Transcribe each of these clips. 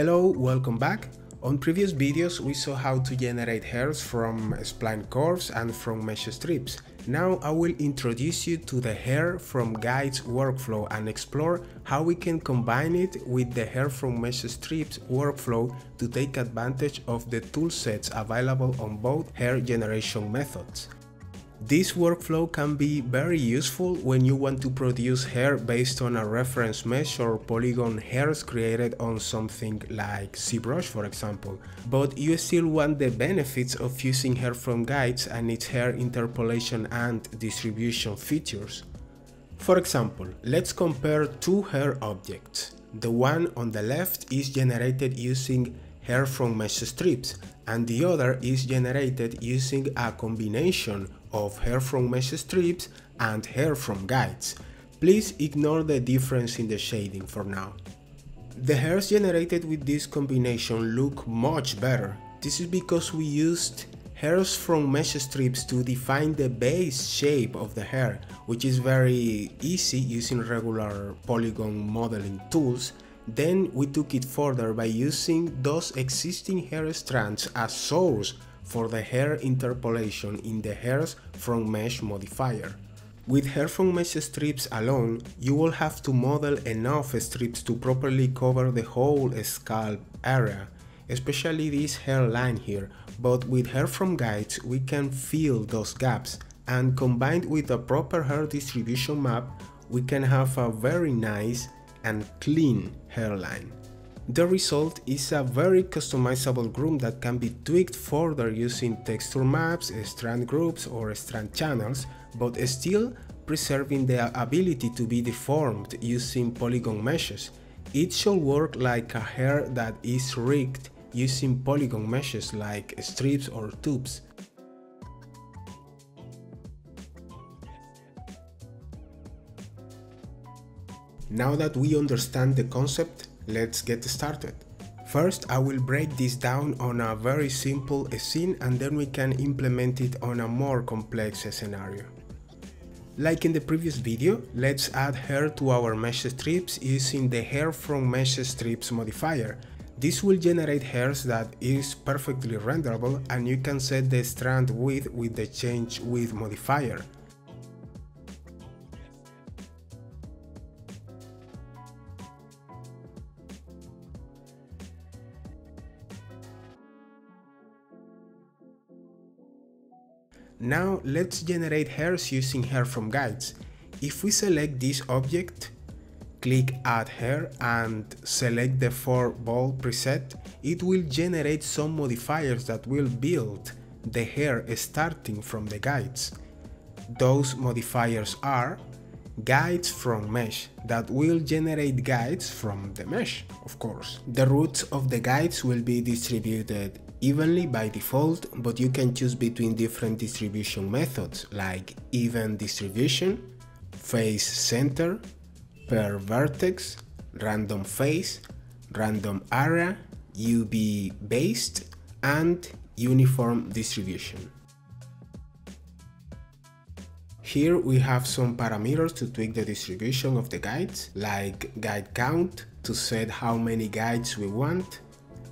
Hello, welcome back. On previous videos we saw how to generate hairs from spline curves and from mesh strips. Now I will introduce you to the hair from guides workflow and explore how we can combine it with the hair from mesh strips workflow to take advantage of the toolsets available on both hair generation methods. This workflow can be very useful when you want to produce hair based on a reference mesh or polygon hairs created on something like ZBrush for example, but you still want the benefits of using hair from guides and its hair interpolation and distribution features. For example, let's compare two hair objects. The one on the left is generated using hair from mesh strips and the other is generated using a combination of hair from mesh strips and hair from guides. Please ignore the difference in the shading for now. The hairs generated with this combination look much better. This is because we used hairs from mesh strips to define the base shape of the hair, which is very easy using regular polygon modeling tools. Then we took it further by using those existing hair strands as source for the hair interpolation in the hairs from mesh modifier. With hair from mesh strips alone, you will have to model enough strips to properly cover the whole scalp area, especially this hairline here, but with hair from guides we can fill those gaps and combined with a proper hair distribution map, we can have a very nice and clean hairline. The result is a very customizable groom that can be tweaked further using texture maps, strand groups or strand channels, but still preserving the ability to be deformed using polygon meshes. It should work like a hair that is rigged using polygon meshes like strips or tubes. Now that we understand the concept, let's get started. First, I will break this down on a very simple scene and then we can implement it on a more complex scenario. Like in the previous video, let's add hair to our mesh strips using the hair from mesh strips modifier. This will generate hairs that is perfectly renderable and you can set the strand width with the change width modifier. Now let's generate hairs using hair from guides. If we select this object, click add hair and select the fur ball preset, it will generate some modifiers that will build the hair starting from the guides. Those modifiers are guides from mesh that will generate guides from the mesh, of course. The roots of the guides will be distributed evenly by default, but you can choose between different distribution methods like even distribution, face center, per vertex, random face, random area, UV based, and uniform distribution. Here we have some parameters to tweak the distribution of the guides, like guide count to set how many guides we want,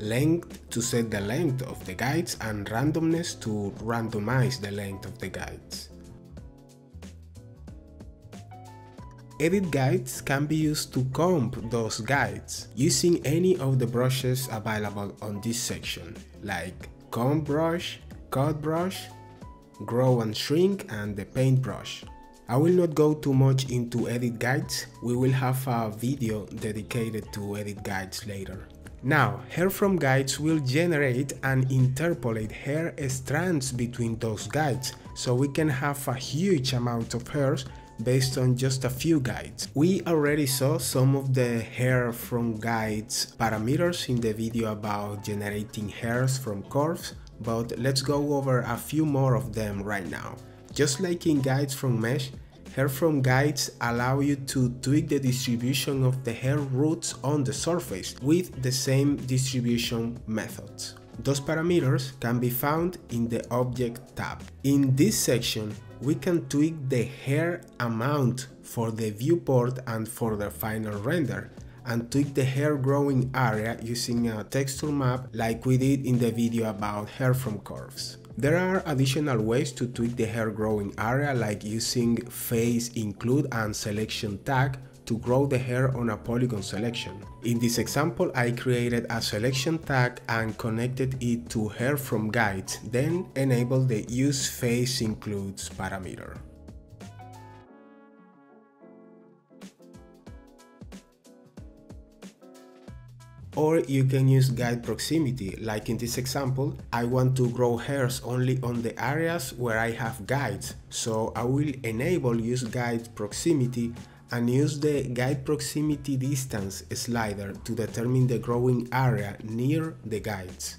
length to set the length of the guides and randomness to randomize the length of the guides. Edit guides can be used to comb those guides using any of the brushes available on this section, like comb brush, cut brush, grow and shrink and the paintbrush. I will not go too much into edit guides, we will have a video dedicated to edit guides later. Now, hair from guides will generate and interpolate hair strands between those guides, so we can have a huge amount of hairs based on just a few guides. We already saw some of the hair from guides parameters in the video about generating hairs from curves, but let's go over a few more of them right now. Just like in guides from mesh, Hair from guides allow you to tweak the distribution of the hair roots on the surface with the same distribution methods. Those parameters can be found in the Object tab. In this section, we can tweak the hair amount for the viewport and for the final render, and tweak the hair growing area using a texture map like we did in the video about hair from curves. There are additional ways to tweak the hair growing area like using face include and selection tag to grow the hair on a polygon selection. In this example, I created a selection tag and connected it to hair from guides, then enable the use face includes parameter. Or you can use guide proximity, like in this example, I want to grow hairs only on the areas where I have guides, so I will enable use guide proximity and use the guide proximity distance slider to determine the growing area near the guides.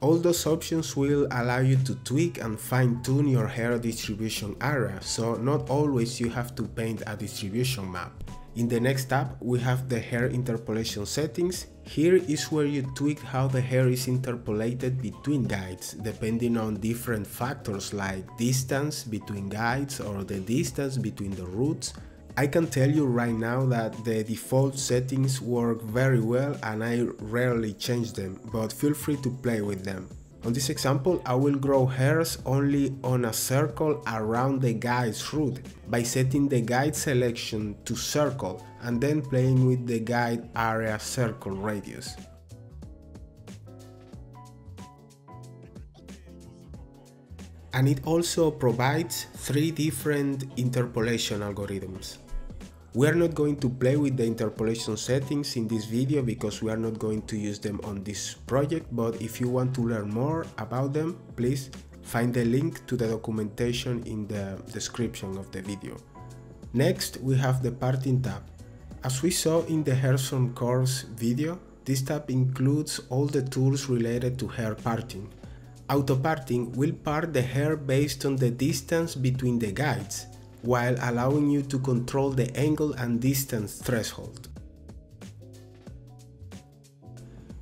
All those options will allow you to tweak and fine-tune your hair distribution area, so not always you have to paint a distribution map. In the next tab, we have the hair interpolation settings. Here is where you tweak how the hair is interpolated between guides, depending on different factors like distance between guides or the distance between the roots. I can tell you right now that the default settings work very well and I rarely change them, but feel free to play with them. On this example, I will grow hairs only on a circle around the guide's root by setting the guide selection to circle and then playing with the guide area circle radius. And it also provides three different interpolation algorithms. We are not going to play with the interpolation settings in this video because we are not going to use them on this project, but if you want to learn more about them, please find the link to the documentation in the description of the video. Next, we have the parting tab. As we saw in the Hairs from Curves video, this tab includes all the tools related to hair parting. Auto parting will part the hair based on the distance between the guides, while allowing you to control the angle and distance threshold.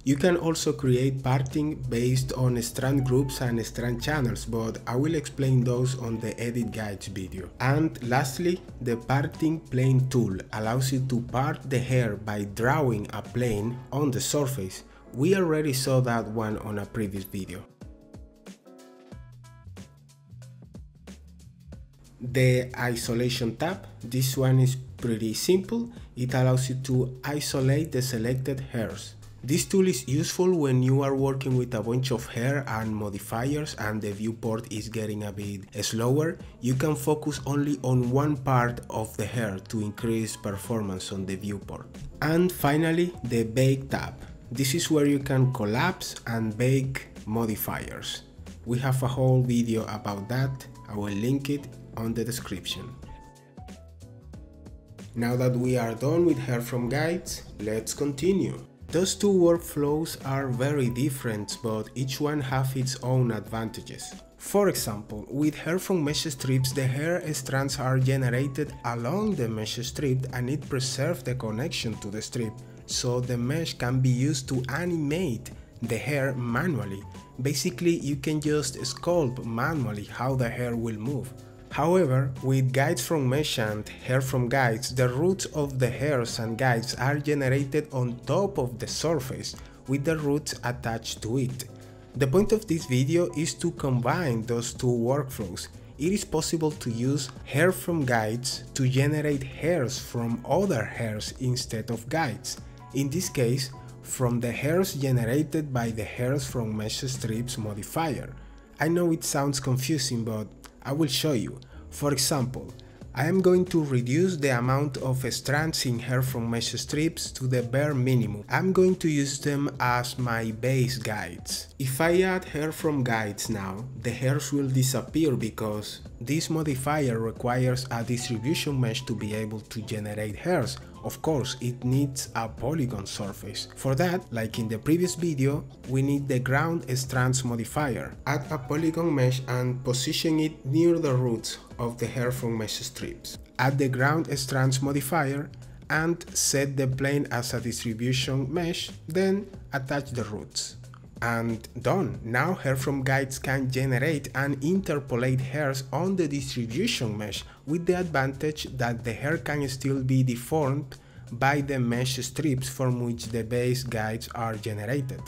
You can also create parting based on strand groups and strand channels, but I will explain those on the edit guides video. And lastly, the parting plane tool allows you to part the hair by drawing a plane on the surface. We already saw that one on a previous video. The isolation tab. This one is pretty simple. It allows you to isolate the selected hairs. This tool is useful when you are working with a bunch of hair and modifiers and the viewport is getting a bit slower. You can focus only on one part of the hair to increase performance on the viewport. And finally, the bake tab. This is where you can collapse and bake modifiers. We have a whole video about that, I will link it on the description. Now that we are done with hair from guides, let's continue. Those two workflows are very different, but each one have its own advantages. For example, with hair from mesh strips, the hair strands are generated along the mesh strip and it preserves the connection to the strip, so the mesh can be used to animate the hair manually. Basically, you can just sculpt manually how the hair will move. However, with guides from mesh and hair from guides, the roots of the hairs and guides are generated on top of the surface with the roots attached to it. The point of this video is to combine those two workflows. It is possible to use hair from guides to generate hairs from other hairs instead of guides. In this case, from the hairs generated by the hairs from mesh strips modifier. I know it sounds confusing, but I will show you. For example, I am going to reduce the amount of strands in hair from mesh strips to the bare minimum. I'm going to use them as my base guides. If I add hair from guides now, the hairs will disappear because this modifier requires a distribution mesh to be able to generate hairs, of course, it needs a polygon surface. For that, like in the previous video, we need the ground strands modifier. Add a polygon mesh and position it near the roots of the hair from mesh strips. Add the ground strands modifier and set the plane as a distribution mesh, then attach the roots. And done! Now hair from guides can generate and interpolate hairs on the distribution mesh with the advantage that the hair can still be deformed by the mesh strips from which the base guides are generated.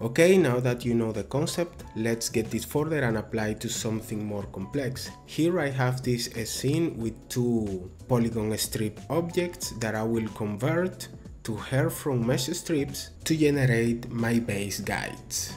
Okay, now that you know the concept, let's get this further and apply it to something more complex. Here I have this scene with two polygon strip objects that I will convert to hair from mesh strips to generate my base guides.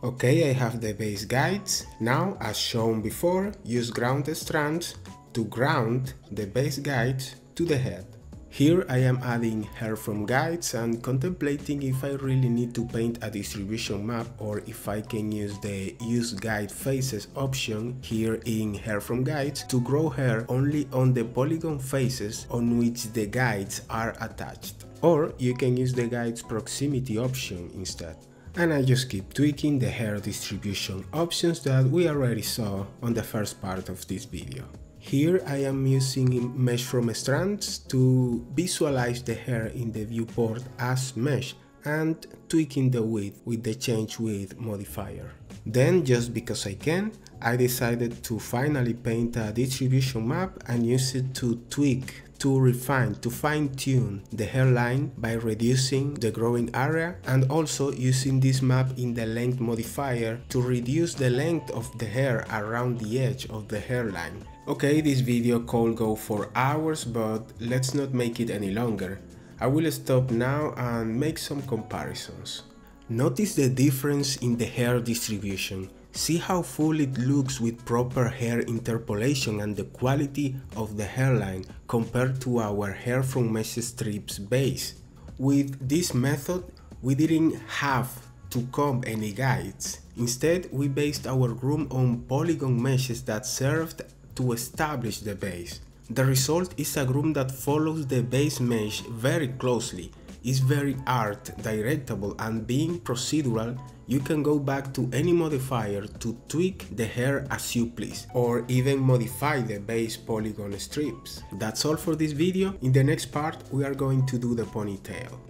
Okay, I have the base guides. Now, as shown before, use ground strands to ground the base guides to the head. Here I am adding hair from guides and contemplating if I really need to paint a distribution map or if I can use the use guide faces option here in hair from guides to grow hair only on the polygon faces on which the guides are attached. Or you can use the guides proximity option instead and I just keep tweaking the hair distribution options that we already saw on the first part of this video. Here I am using mesh from strands to visualize the hair in the viewport as mesh and tweaking the width with the change width modifier. Then just because I can, I decided to finally paint a distribution map and use it to tweak to refine, to fine tune the hairline by reducing the growing area and also using this map in the length modifier to reduce the length of the hair around the edge of the hairline. Okay, this video could go for hours, but let's not make it any longer. I will stop now and make some comparisons. Notice the difference in the hair distribution. See how full it looks with proper hair interpolation and the quality of the hairline compared to our hair from mesh strips base. With this method, we didn't have to comb any guides. Instead, we based our groom on polygon meshes that served to establish the base. The result is a groom that follows the base mesh very closely, is very art directable and being procedural you can go back to any modifier to tweak the hair as you please, or even modify the base polygon strips. That's all for this video, in the next part we are going to do the ponytail.